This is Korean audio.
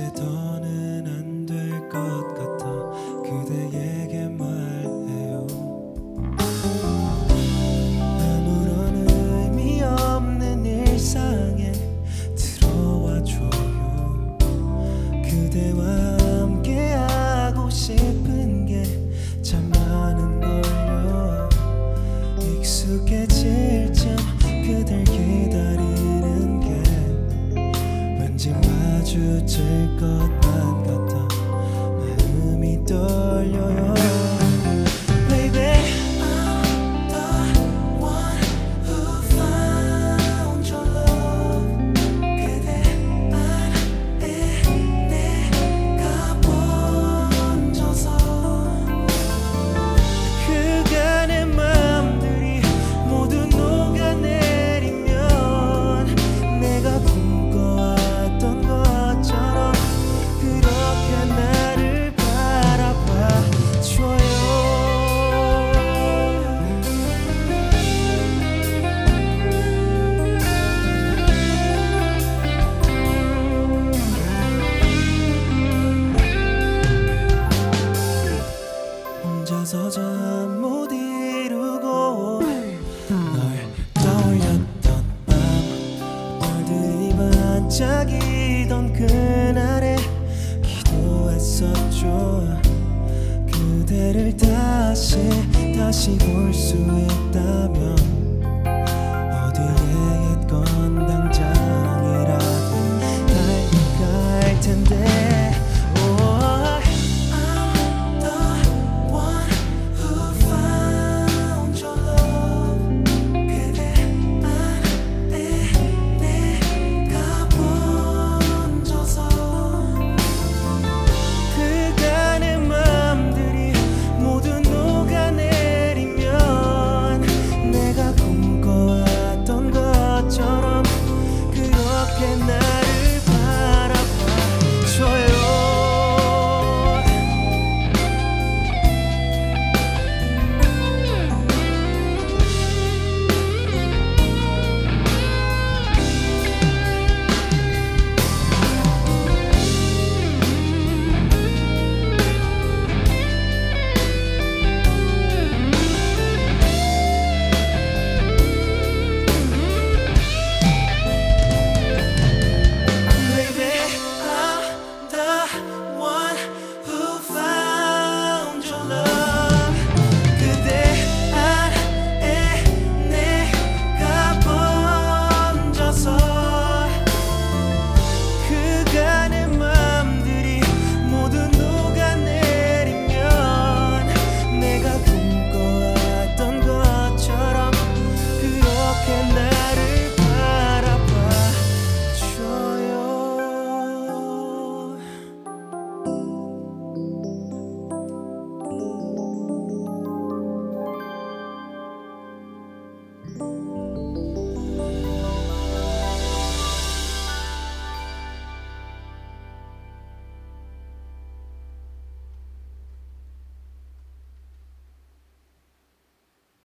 이제 더는 안 될 것 같아. 그대에게 말해요. 아무런 의미 없는 일상에 들어와 줘요. 그대와 함께 하고 싶은 게 참 많은 걸요. 익숙해 다시 볼 수 있다면